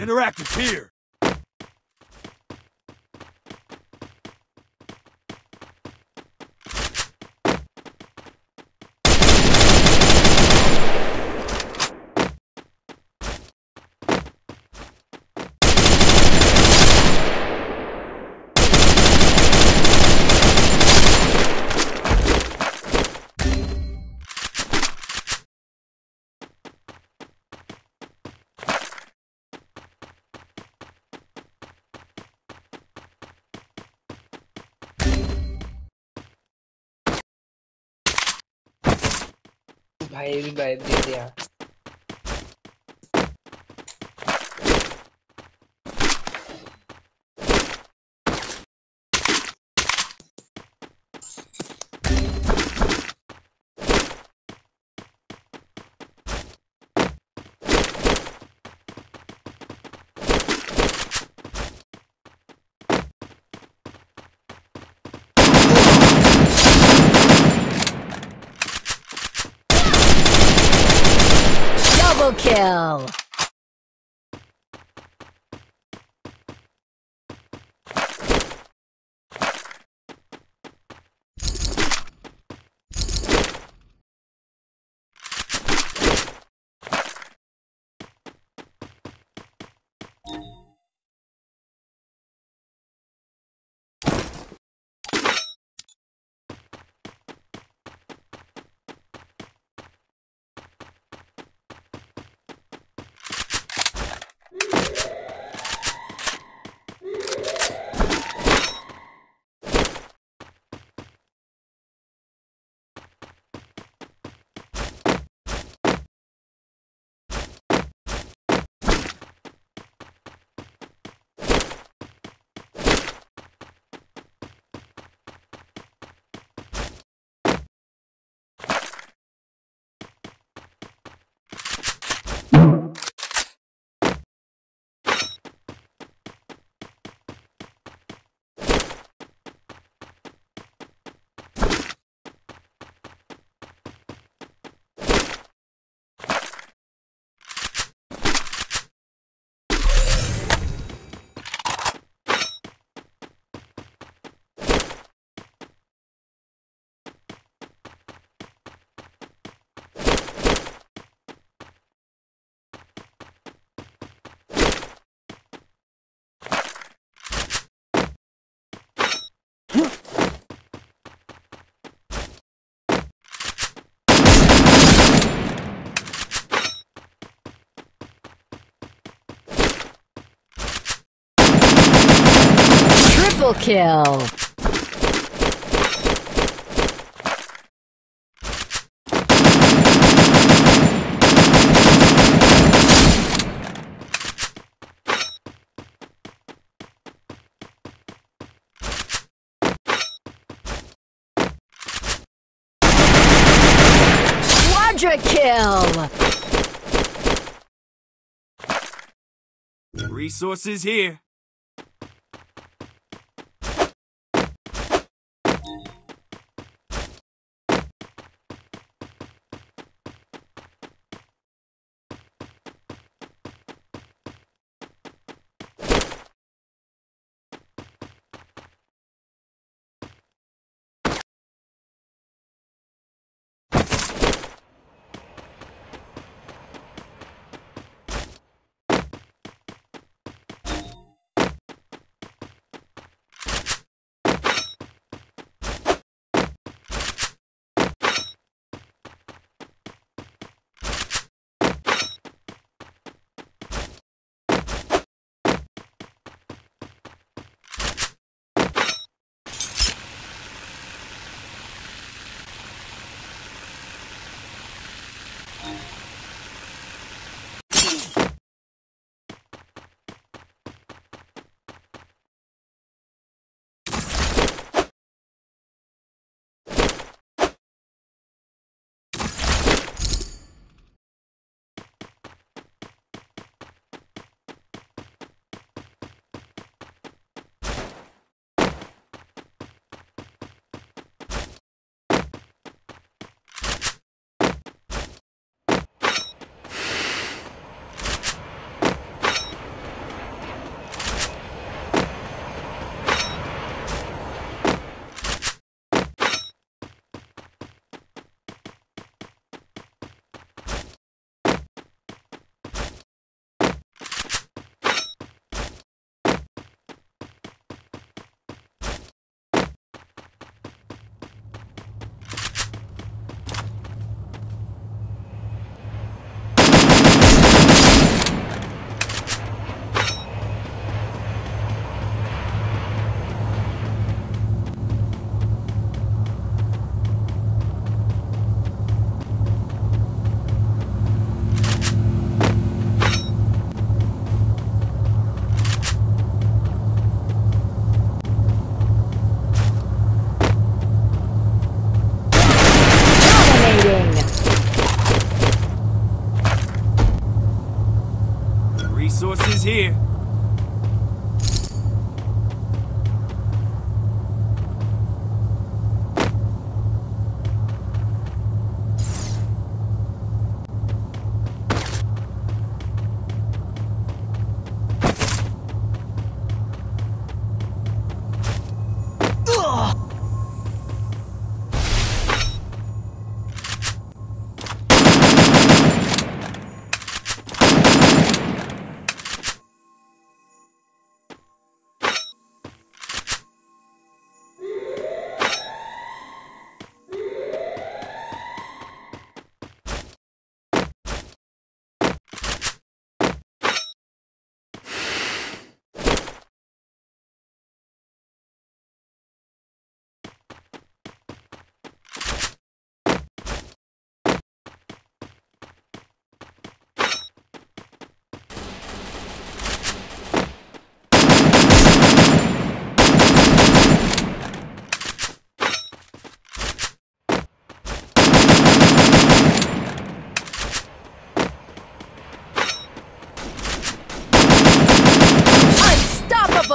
Interactive here. भाई भी भाई दे दिया kill! Triple kill! Quadra kill! Resources here.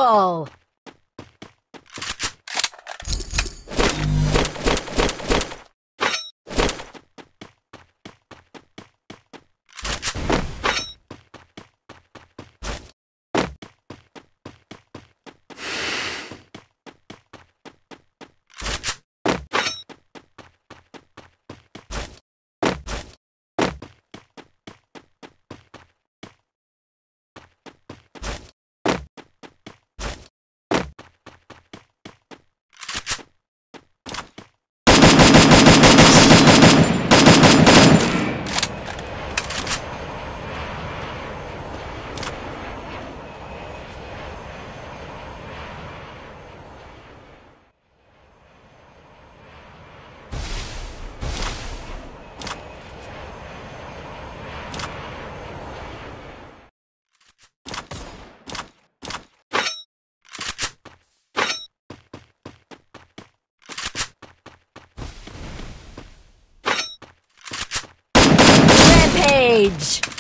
Unstoppable! Rampage!